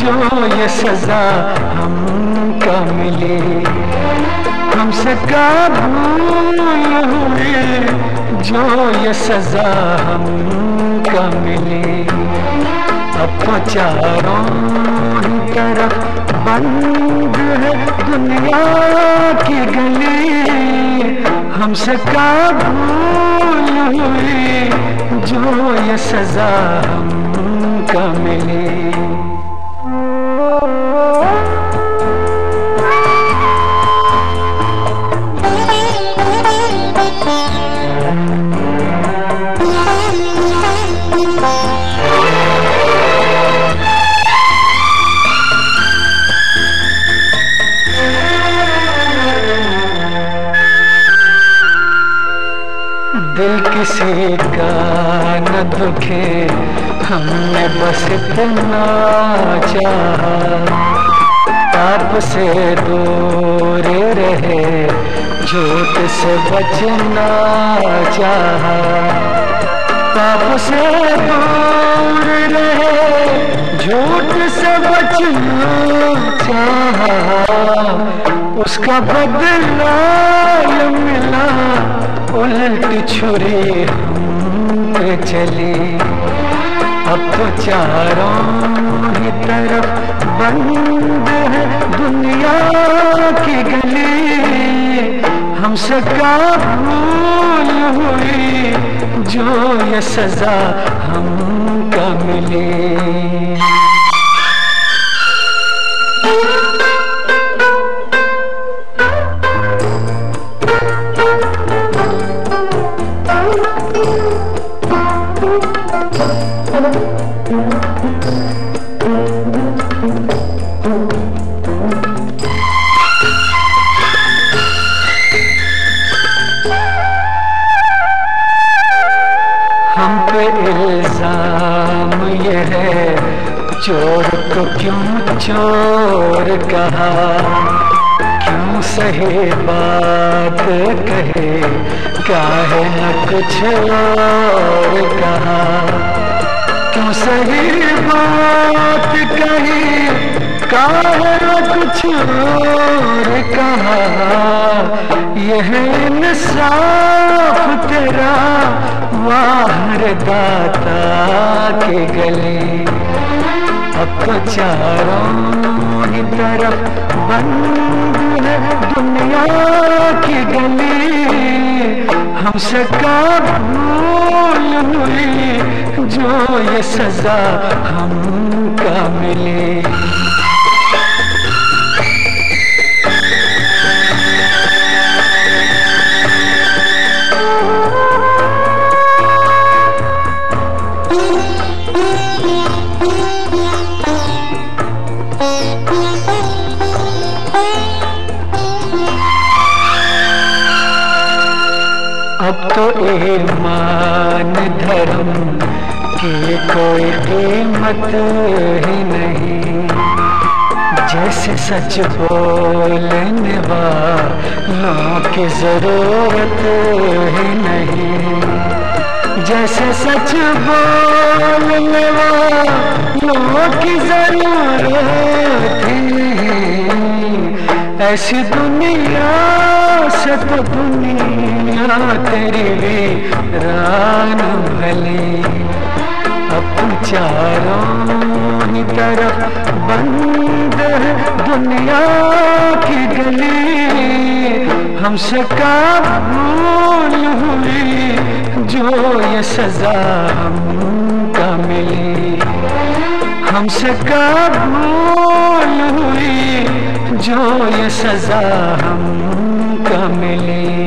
जो ये सजा हमका मिले। हमसे का भूल हुई जो ये सजा हमका मिले। अब चारों तरफ़ बंद है दुनिया की गली। हमसे का भूल हुई जो ये सजा हमका मिले दिल किसी का न दुखे। हमने बस इतना चाहा। पाप से दूर रहे, झूठ से बचना चाहा। पाप से दूर रहे, झूठ से बचना चाहा। उसका बदला मिला, उलट छुरी हम चली। अब तरफ़ बंद है दुनिया की गली। हमसे का भूल हुई जो ये सजा हमका मिली। चोर को क्यों चोर कहा? क्यों सही बात कहे? काहे न कुछ और कहा? क्यों सही बात कही काहे कुछ और कहा, यह इंसाफ तेरा वाहर दाता के गले। अब तो चारों ही तरफ़ बंद है दुनिया की गली। हमसे का भूल हुई जो ये सजा हमका मिले। अब तो मान धर्म, की कोई कीमत ही नहीं। जैसे सच बोलने वालों की ज़रूरत ही नहीं। जैसे सच बोलने वालों की ज़रूरत ही नहीं। ऐसी दुनिया से तो दुनिया तेरी रान भली अब चारों तरफ़ बंद दुनिया की गली हमसे का भूल हुई जो ये सजा हमका मिली हमसे का भूल हुई जो ये सजा हमका मिली